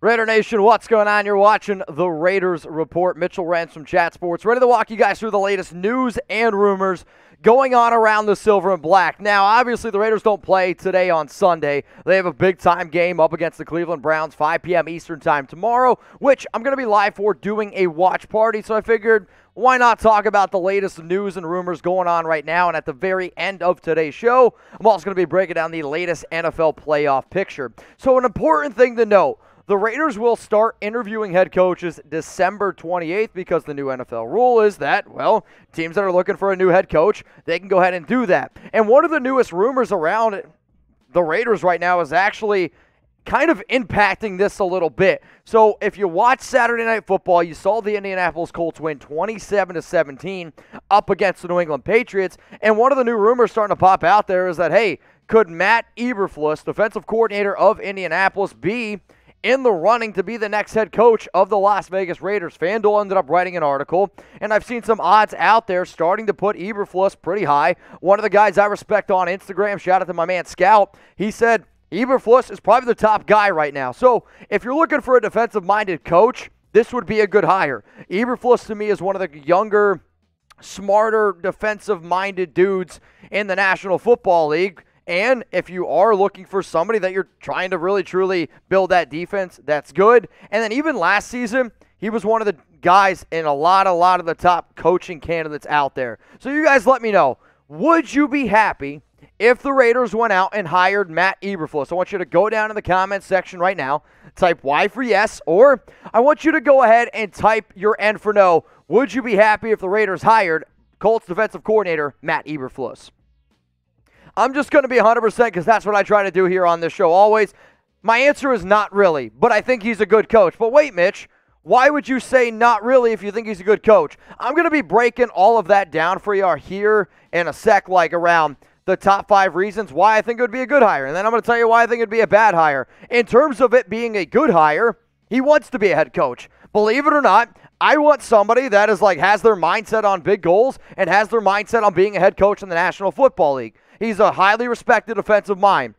Raider Nation, what's going on? You're watching the Raiders Report. Mitchell Renz from Chat Sports, ready to walk you guys through the latest news and rumors going on around the silver and black. Now, obviously, the Raiders don't play today on Sunday. They have a big time game up against the Cleveland Browns, 5 p.m. Eastern Time tomorrow, which I'm going to be live for doing a watch party. So I figured, why not talk about the latest news and rumors going on right now? And at the very end of today's show, I'm also going to be breaking down the latest NFL playoff picture. So, an important thing to note the Raiders will start interviewing head coaches December 28th because the new NFL rule is that, well, teams that are looking for a new head coach, they can go ahead and do that. And one of the newest rumors around the Raiders right now is actually kind of impacting this a little bit. So if you watch Saturday Night Football, you saw the Indianapolis Colts win 27 to 17 up against the New England Patriots, and one of the new rumors starting to pop out there is that hey, could Matt Eberflus, defensive coordinator of Indianapolis, be in the running to be the next head coach of the Las Vegas Raiders. FanDuel ended up writing an article, and I've seen some odds out there starting to put Eberflus pretty high. One of the guys I respect on Instagram, shout out to my man Scout, he said Eberflus is probably the top guy right now. So if you're looking for a defensive-minded coach, this would be a good hire. Eberflus to me is one of the younger, smarter, defensive-minded dudes in the National Football League. And if you are looking for somebody that you're trying to really truly build that defense, that's good. And then even last season, he was one of the guys in a lot, a lot of the top coaching candidates out there. So you guys let me know. Would you be happy if the Raiders went out and hired Matt Eberflus? I want you to go down in the comments section right now, type Y for yes, or I want you to go ahead and type your N for no. Would you be happy if the Raiders hired Colts defensive coordinator Matt Eberflus? I'm just going to be 100% because that's what I try to do here on this show always. My answer is not really, but I think he's a good coach. But wait, Mitch, why would you say not really if you think he's a good coach? I'm going to be breaking all of that down for you here in a sec, like around the top five reasons why I think it would be a good hire. And then I'm going to tell you why I think it would be a bad hire. In terms of it being a good hire, he wants to be a head coach. Believe it or not, I want somebody that is like has their mindset on big goals and has their mindset on being a head coach in the National Football League. He's a highly respected offensive mind.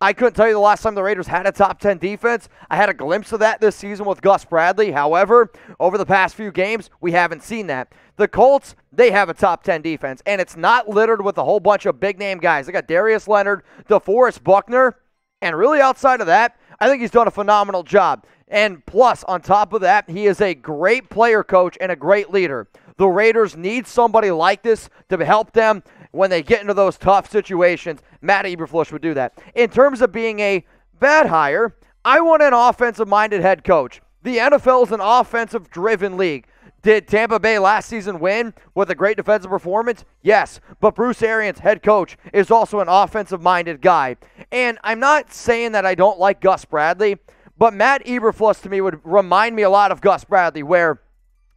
I couldn't tell you the last time the Raiders had a top 10 defense. I had a glimpse of that this season with Gus Bradley. However, over the past few games, we haven't seen that. The Colts, they have a top 10 defense, and it's not littered with a whole bunch of big name guys. They got Darius Leonard, DeForest Buckner, and really outside of that, I think he's done a phenomenal job. And plus, on top of that, he is a great player coach and a great leader. The Raiders need somebody like this to help them when they get into those tough situations. Matt Eberflus would do that. In terms of being a bad hire, I want an offensive minded head coach. The NFL is an offensive driven league. Did Tampa Bay last season win with a great defensive performance? Yes. But Bruce Arians, head coach, is also an offensive minded guy. And I'm not saying that I don't like Gus Bradley, but Matt Eberflus to me would remind me a lot of Gus Bradley, where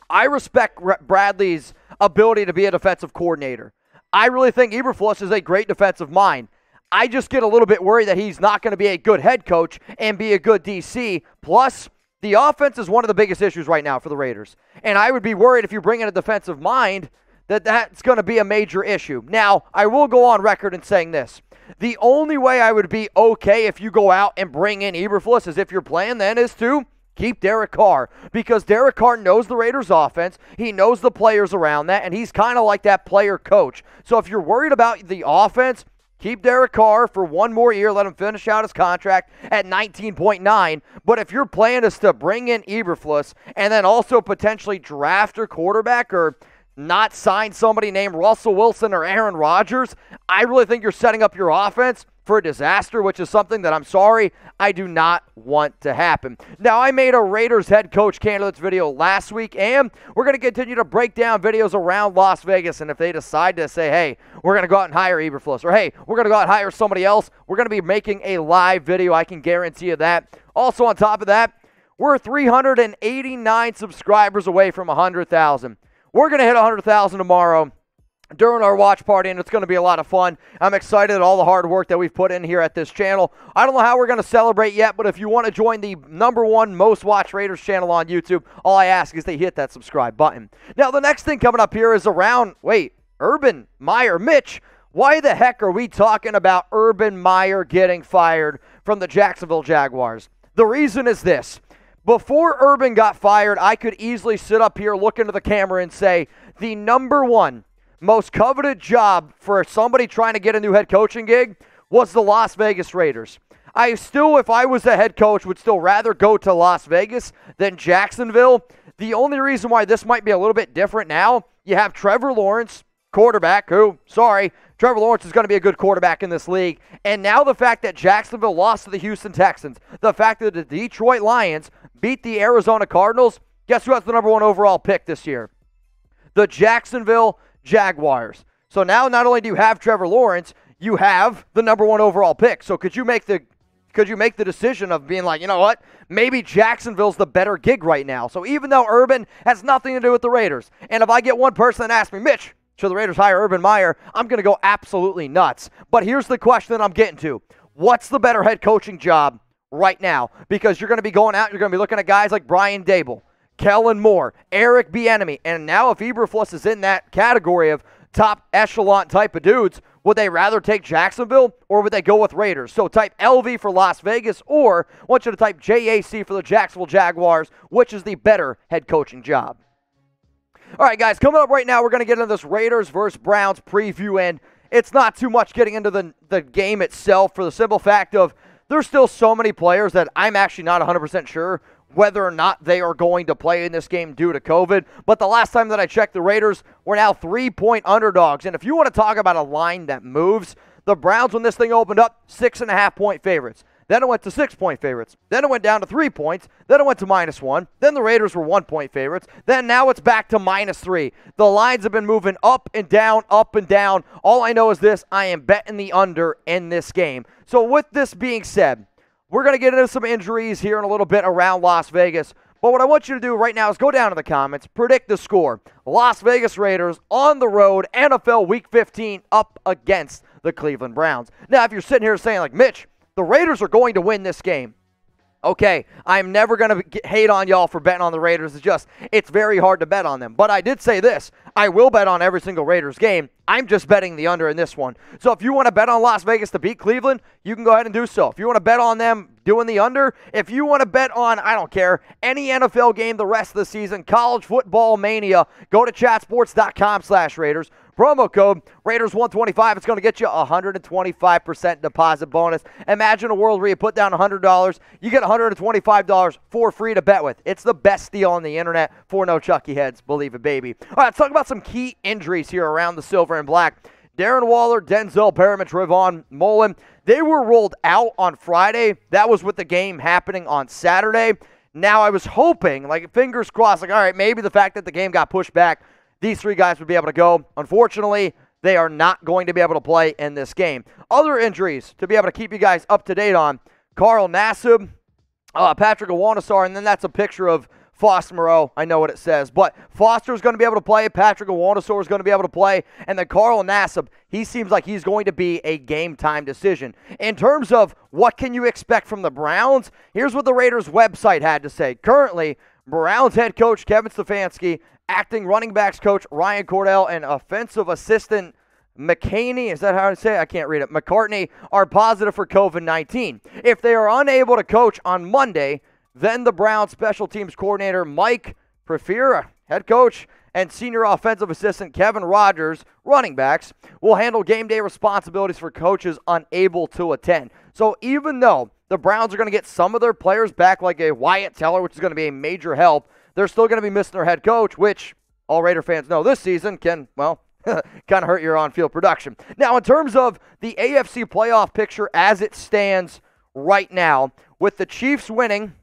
I respect Bradley's ability to be a defensive coordinator. I really think Eberflus is a great defensive mind. I just get a little bit worried that he's not going to be a good head coach and be a good DC. Plus, the offense is one of the biggest issues right now for the Raiders. And I would be worried if you bring in a defensive mind that that's going to be a major issue. Now, I will go on record in saying this. The only way I would be okay if you go out and bring in Eberflus is if your plan then is to keep Derek Carr because Derek Carr knows the Raiders offense. He knows the players around that, and he's kind of like that player coach. So if you're worried about the offense, keep Derek Carr for one more year. Let him finish out his contract at 19.9. But if your plan is to bring in Eberflus and then also potentially draft a quarterback or not sign somebody named Russell Wilson or Aaron Rodgers, I really think you're setting up your offense for a disaster, which is something that I'm sorry I do not want to happen. Now, I made a Raiders head coach candidates video last week, and we're going to continue to break down videos around Las Vegas. And if they decide to say, hey, we're going to go out and hire Eberflus, or hey, we're going to go out and hire somebody else, we're going to be making a live video. I can guarantee you that. Also, on top of that, we're 389 subscribers away from 100,000. We're going to hit 100,000 tomorrow during our watch party, and it's going to be a lot of fun. I'm excited at all the hard work that we've put in here at this channel. I don't know how we're going to celebrate yet, but if you want to join the number one most watched Raiders channel on YouTube, all I ask is they hit that subscribe button. Now, the next thing coming up here is around, wait, Urban Meyer. Mitch, why the heck are we talking about Urban Meyer getting fired from the Jacksonville Jaguars? The reason is this. Before Urban got fired, I could easily sit up here, look into the camera, and say the number one most coveted job for somebody trying to get a new head coaching gig was the Las Vegas Raiders. I still, if I was a head coach, would still rather go to Las Vegas than Jacksonville. The only reason why this might be a little bit different now, you have Trevor Lawrence, quarterback, who, sorry, Trevor Lawrence is going to be a good quarterback in this league. And now the fact that Jacksonville lost to the Houston Texans, the fact that the Detroit Lions beat the Arizona Cardinals, guess who has the number one overall pick this year? The Jacksonville Jaguars. So now not only do you have Trevor Lawrence, you have the number one overall pick. So could you make the could you make the decision of being like, you know what? Maybe Jacksonville's the better gig right now. So even though Urban has nothing to do with the Raiders, and if I get one person that asks me, Mitch, should the Raiders hire Urban Meyer? I'm going to go absolutely nuts. But here's the question that I'm getting to What's the better head coaching job right now? Because you're going to be going out, you're going to be looking at guys like Brian Daboll, Kellen Moore, Eric Bieniemy, and now if Eberflus is in that category of top echelon type of dudes, would they rather take Jacksonville or would they go with Raiders? So type LV for Las Vegas or I want you to type JAC for the Jacksonville Jaguars, which is the better head coaching job. All right, guys, coming up right now, we're going to get into this Raiders versus Browns preview, and it's not too much getting into the, the game itself for the simple fact of there's still so many players that I'm actually not 100% sure whether or not they are going to play in this game due to COVID. But the last time that I checked, the Raiders were now three point underdogs. And if you want to talk about a line that moves, the Browns, when this thing opened up, six and a half point favorites. Then it went to six point favorites. Then it went down to three points. Then it went to minus one. Then the Raiders were one point favorites. Then now it's back to minus three. The lines have been moving up and down, up and down. All I know is this I am betting the under in this game. So, with this being said, we're going to get into some injuries here in a little bit around Las Vegas. But what I want you to do right now is go down to the comments, predict the score. Las Vegas Raiders on the road, NFL Week 15 up against the Cleveland Browns. Now, if you're sitting here saying, like, Mitch, the Raiders are going to win this game. Okay, I'm never going to hate on y'all for betting on the Raiders. It's just, it's very hard to bet on them. But I did say this I will bet on every single Raiders game. I'm just betting the under in this one. So if you want to bet on Las Vegas to beat Cleveland, you can go ahead and do so. If you want to bet on them doing the under, if you want to bet on, I don't care, any NFL game the rest of the season, college football mania, go to chatsports.com slash Raiders. Promo code Raiders125. It's going to get you a 125% deposit bonus. Imagine a world where you put down $100, you get $125 for free to bet with. It's the best deal on the internet for no Chucky heads, believe it, baby. All right, let's talk about some key injuries here around the silver and black. Darren Waller, Denzel Perryman, Trayvon Mullen, they were rolled out on Friday. That was with the game happening on Saturday. Now, I was hoping, like, fingers crossed, like, all right, maybe the fact that the game got pushed back these three guys would be able to go. Unfortunately, they are not going to be able to play in this game. Other injuries to be able to keep you guys up to date on Carl Nassib, uh, Patrick Onwuasor, and then that's a picture of Foster Moreau. I know what it says. But Foster is going to be able to play. Patrick Onwuasor is going to be able to play. And then Carl Nassib, he seems like he's going to be a game time decision. In terms of what can you expect from the Browns, here's what the Raiders website had to say. Currently, Browns head coach Kevin Stefanski acting running backs coach Ryan Cordell and offensive assistant McCaney, is that how to say it? I can't read it. McCartney are positive for COVID 19. If they are unable to coach on Monday, then the Browns special teams coordinator Mike Prefira, head coach, and senior offensive assistant Kevin Rogers, running backs, will handle game day responsibilities for coaches unable to attend. So even though the Browns are going to get some of their players back, like a Wyatt Teller, which is going to be a major help, they're still going to be missing their head coach, which all Raider fans know this season can, well, kind of hurt your on field production. Now, in terms of the AFC playoff picture as it stands right now, with the Chiefs winning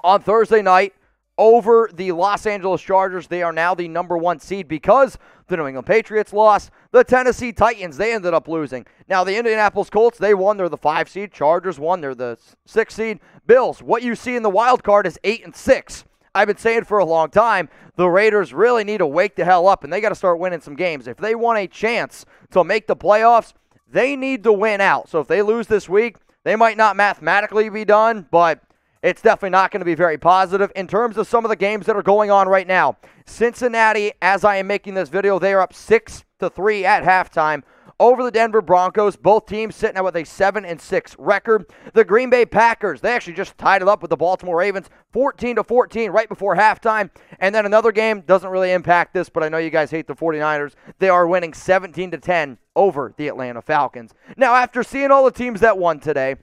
on Thursday night over the Los Angeles Chargers, they are now the number one seed because the New England Patriots lost. The Tennessee Titans, they ended up losing. Now, the Indianapolis Colts, they won. They're the five seed. Chargers won. They're the six seed. Bills, what you see in the wild card is eight and six. I've been saying for a long time, the Raiders really need to wake the hell up and they got to start winning some games. If they want a chance to make the playoffs, they need to win out. So if they lose this week, they might not mathematically be done, but it's definitely not going to be very positive. In terms of some of the games that are going on right now, Cincinnati, as I am making this video, they are up 6 to 3 at halftime over the Denver Broncos. Both teams sitting at with a 7 and 6 record. The Green Bay Packers, they actually just tied it up with the Baltimore Ravens 14 to 14 right before halftime. And then another game doesn't really impact this, but I know you guys hate the 49ers. They are winning 17 to 10 over the Atlanta Falcons. Now, after seeing all the teams that won today,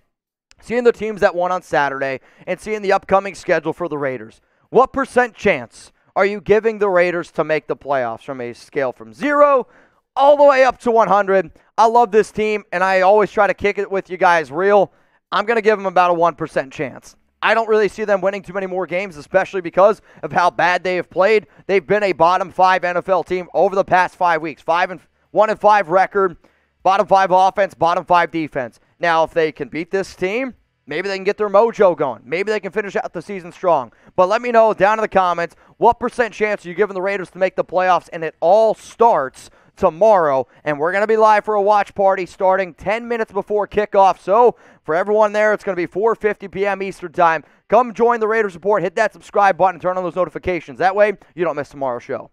seeing the teams that won on Saturday, and seeing the upcoming schedule for the Raiders, what percent chance are you giving the Raiders to make the playoffs from a scale from zero all the way up to 100? I love this team, and I always try to kick it with you guys real. I'm going to give them about a 1% chance. I don't really see them winning too many more games, especially because of how bad they have played. They've been a bottom five NFL team over the past five weeks. Five and one and five record, bottom five offense, bottom five defense. Now, if they can beat this team, maybe they can get their mojo going. Maybe they can finish out the season strong. But let me know down in the comments what percent chance are you giving the Raiders to make the playoffs, and it all starts tomorrow. And we're going to be live for a watch party starting 10 minutes before kickoff. So for everyone there, it's going to be 4:50 p.m. Eastern Time. Come join the Raiders Report. Hit that subscribe button. Turn on those notifications. That way, you don't miss tomorrow's show.